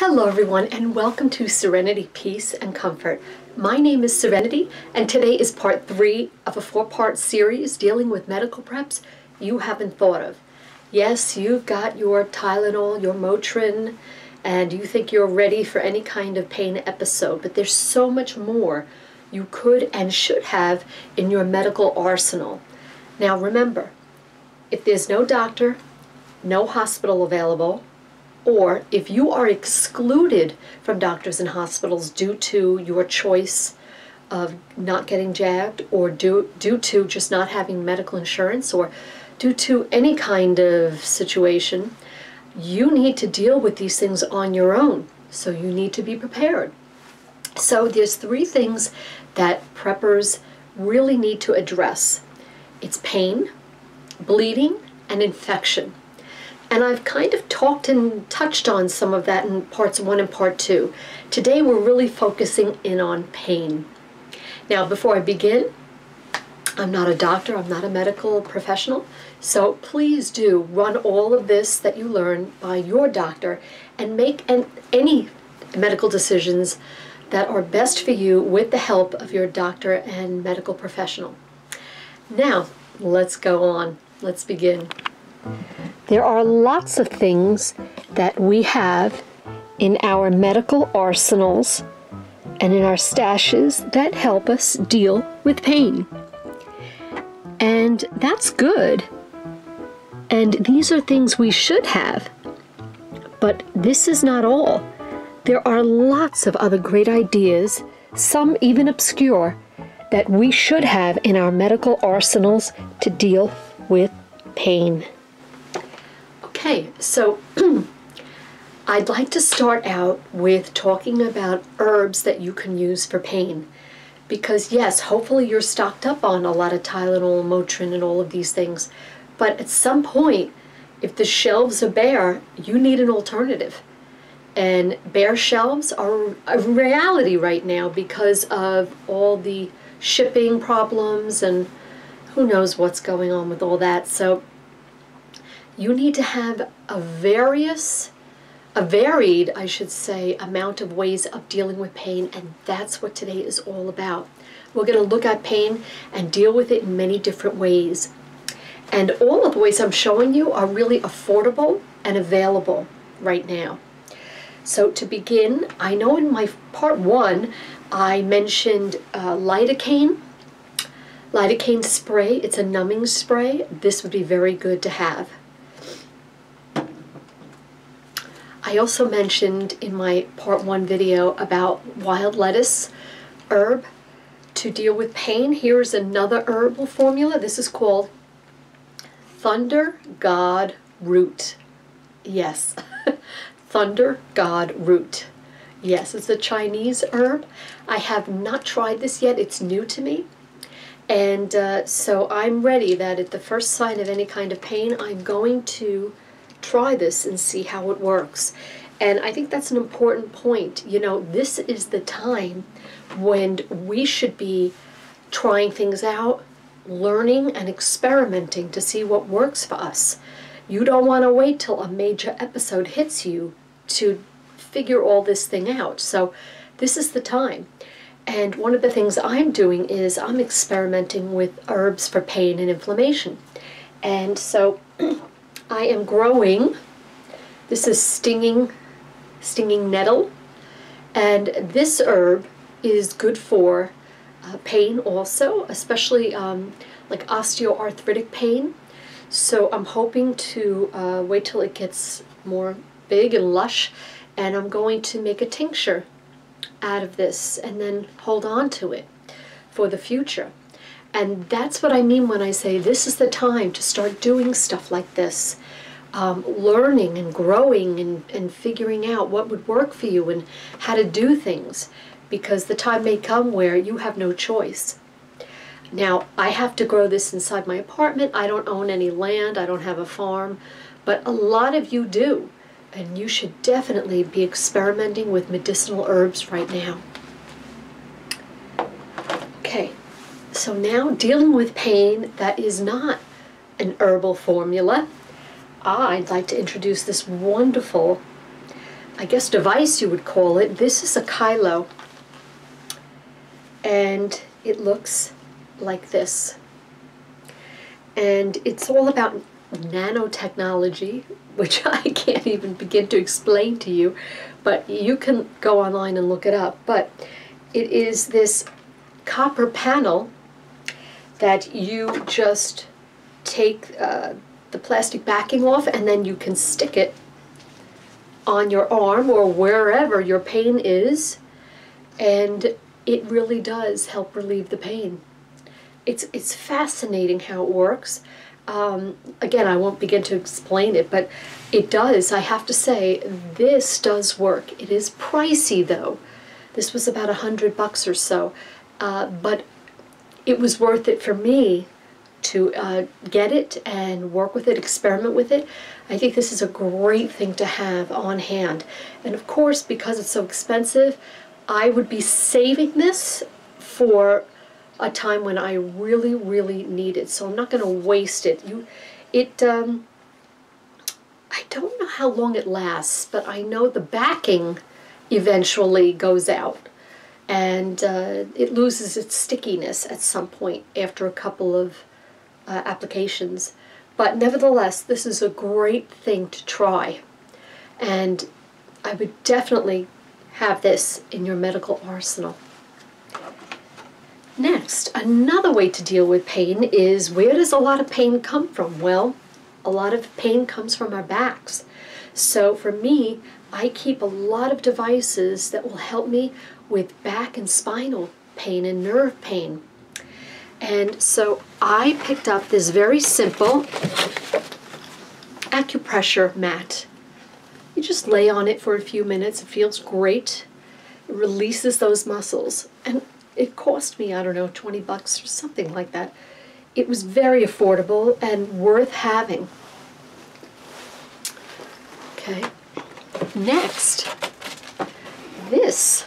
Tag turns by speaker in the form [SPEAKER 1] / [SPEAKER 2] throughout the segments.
[SPEAKER 1] Hello, everyone, and welcome to Serenity, Peace, and Comfort. My name is Serenity, and today is part three of a four part series dealing with medical preps you haven't thought of. Yes, you've got your Tylenol, your Motrin, and you think you're ready for any kind of pain episode, but there's so much more you could and should have in your medical arsenal. Now, remember, if there's no doctor, no hospital available, or if you are excluded from doctors and hospitals due to your choice of not getting jabbed or due, due to just not having medical insurance or due to any kind of situation, you need to deal with these things on your own. So you need to be prepared. So there's three things that preppers really need to address. It's pain, bleeding, and infection. And I've kind of talked and touched on some of that in parts one and part two. Today we're really focusing in on pain. Now, before I begin, I'm not a doctor, I'm not a medical professional, so please do run all of this that you learn by your doctor and make an, any medical decisions that are best for you with the help of your doctor and medical professional. Now, let's go on. Let's begin. There are lots of things that we have in our medical arsenals and in our stashes that help us deal with pain. And that's good. And these are things we should have. But this is not all. There are lots of other great ideas, some even obscure, that we should have in our medical arsenals to deal with pain. Okay, so I'd like to start out with talking about herbs that you can use for pain. Because yes, hopefully you're stocked up on a lot of Tylenol, Motrin, and all of these things. But at some point, if the shelves are bare, you need an alternative. And bare shelves are a reality right now because of all the shipping problems and who knows what's going on with all that. So you need to have a various, a varied, I should say, amount of ways of dealing with pain, and that's what today is all about. We're going to look at pain and deal with it in many different ways. And all of the ways I'm showing you are really affordable and available right now. So to begin, I know in my part one, I mentioned uh, lidocaine. Lidocaine spray, it's a numbing spray. This would be very good to have. I also mentioned in my part one video about wild lettuce herb to deal with pain. Here's another herbal formula. This is called Thunder God Root. Yes, Thunder God Root. Yes, it's a Chinese herb. I have not tried this yet. It's new to me. And uh, so I'm ready that at the first sign of any kind of pain, I'm going to try this and see how it works. And I think that's an important point. You know, this is the time when we should be trying things out, learning and experimenting to see what works for us. You don't want to wait till a major episode hits you to figure all this thing out. So this is the time. And one of the things I'm doing is I'm experimenting with herbs for pain and inflammation. And so I am growing, this is stinging, stinging nettle, and this herb is good for uh, pain also, especially um, like osteoarthritic pain. So I'm hoping to uh, wait till it gets more big and lush, and I'm going to make a tincture out of this and then hold on to it for the future. And that's what I mean when I say this is the time to start doing stuff like this. Um, learning and growing and, and figuring out what would work for you and how to do things because the time may come where you have no choice. Now, I have to grow this inside my apartment. I don't own any land. I don't have a farm. But a lot of you do. And you should definitely be experimenting with medicinal herbs right now. Okay, so now dealing with pain that is not an herbal formula, I'd like to introduce this wonderful I guess, device you would call it. This is a Kailo. And it looks like this. And it's all about nanotechnology, which I can't even begin to explain to you, but you can go online and look it up. But it is this copper panel that you just take uh, the plastic backing off and then you can stick it on your arm or wherever your pain is and it really does help relieve the pain. It's, it's fascinating how it works. Um, again, I won't begin to explain it, but it does. I have to say, this does work. It is pricey though. This was about a hundred bucks or so, uh, but it was worth it for me to uh, get it and work with it, experiment with it. I think this is a great thing to have on hand. And of course, because it's so expensive, I would be saving this for a time when I really, really need it. So I'm not going to waste it. You, it, um, I don't know how long it lasts, but I know the backing eventually goes out and uh, it loses its stickiness at some point after a couple of uh, applications. But nevertheless, this is a great thing to try. And I would definitely have this in your medical arsenal. Next, another way to deal with pain is where does a lot of pain come from? Well, a lot of pain comes from our backs. So for me, I keep a lot of devices that will help me with back and spinal pain and nerve pain. And so I picked up this very simple acupressure mat. You just lay on it for a few minutes. It feels great. It releases those muscles. And it cost me, I don't know, 20 bucks or something like that. It was very affordable and worth having. Okay. Next, this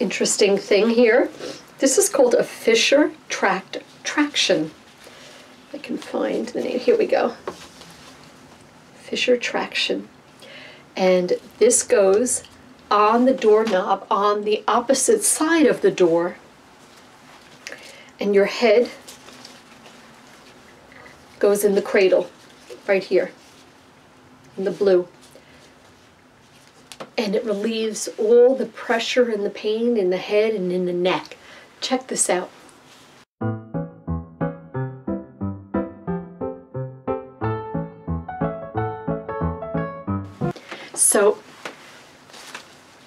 [SPEAKER 1] interesting thing here. This is called a Fisher Tract Traction. I can find the name. Here we go. Fisher Traction. And this goes on the doorknob on the opposite side of the door. And your head goes in the cradle right here in the blue. And it relieves all the pressure and the pain in the head and in the neck. Check this out. So,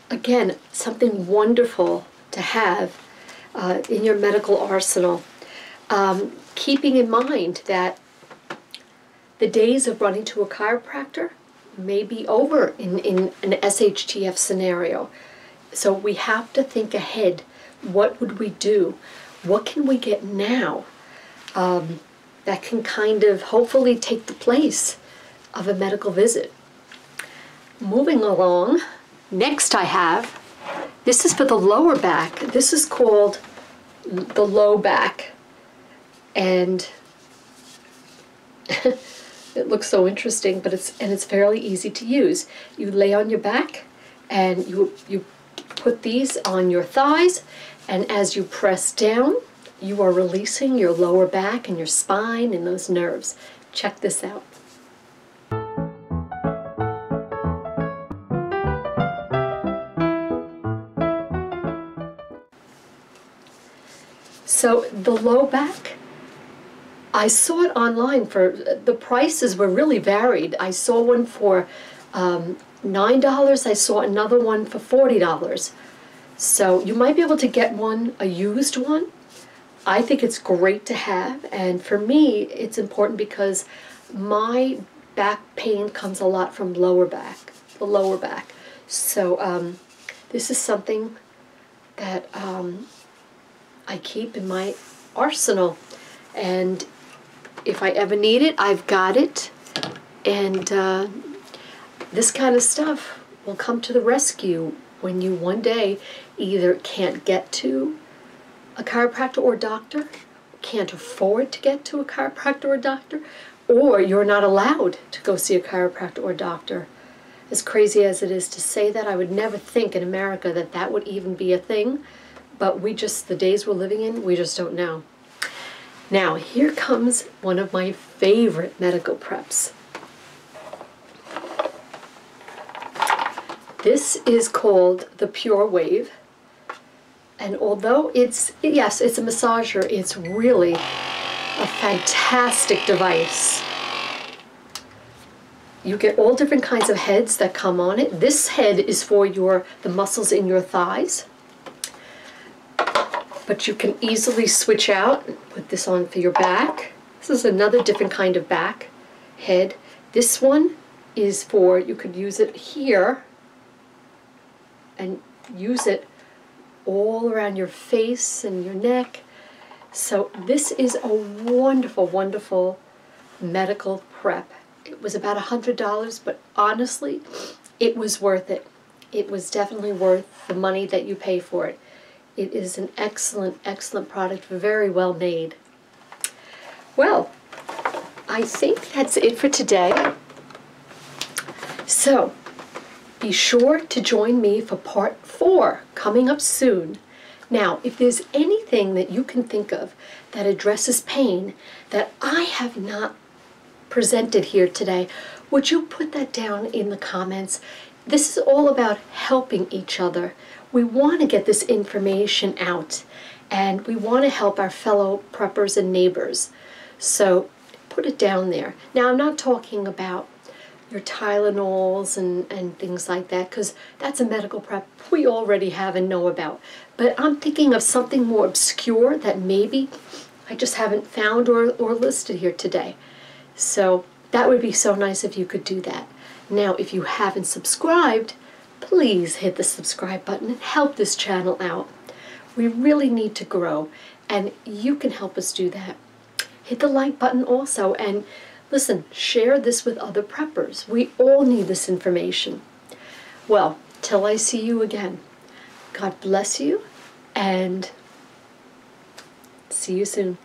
[SPEAKER 1] again, something wonderful to have uh, in your medical arsenal. Um, keeping in mind that the days of running to a chiropractor may be over in, in an SHTF scenario. So we have to think ahead what would we do? What can we get now um, that can kind of hopefully take the place of a medical visit? Moving along, next I have, this is for the lower back. This is called the Lo Bak. And it looks so interesting, but it's and it's fairly easy to use. You lay on your back and you you put these on your thighs and as you press down, you are releasing your lower back and your spine and those nerves. Check this out. So the Lo Bak, I saw it online for, the prices were really varied. I saw one for um, $9, I saw another one for $40. So you might be able to get one, a used one. I think it's great to have, and for me, it's important because my back pain comes a lot from lower back, the lower back. So um, this is something that um, I keep in my arsenal, and if I ever need it, I've got it, and uh, this kind of stuff will come to the rescue when you one day either can't get to a chiropractor or doctor, can't afford to get to a chiropractor or doctor, or you're not allowed to go see a chiropractor or doctor. As crazy as it is to say that, I would never think in America that that would even be a thing. But we just, the days we're living in, we just don't know. Now, here comes one of my favorite medical preps. This is called the Pure Wave. And although it's, yes, it's a massager, it's really a fantastic device. You get all different kinds of heads that come on it. This head is for your the muscles in your thighs. But you can easily switch out, and put this on for your back. This is another different kind of back head. This one is for, you could use it here and use it all around your face and your neck. So this is a wonderful, wonderful medical prep. It was about a $100, but honestly, it was worth it. It was definitely worth the money that you pay for it. It is an excellent, excellent product, very well made. Well, I think that's it for today. So, be sure to join me for part four coming up soon. Now, if there's anything that you can think of that addresses pain that I have not presented here today, would you put that down in the comments? This is all about helping each other. We want to get this information out and we want to help our fellow preppers and neighbors. So put it down there. Now, I'm not talking about your Tylenols and, and things like that because that's a medical prep we already have and know about. But I'm thinking of something more obscure that maybe I just haven't found or, or listed here today. So that would be so nice if you could do that. Now, if you haven't subscribed, please hit the subscribe button and help this channel out. We really need to grow, and you can help us do that. Hit the like button also, and listen, share this with other preppers. We all need this information. Well, till I see you again, God bless you, and see you soon.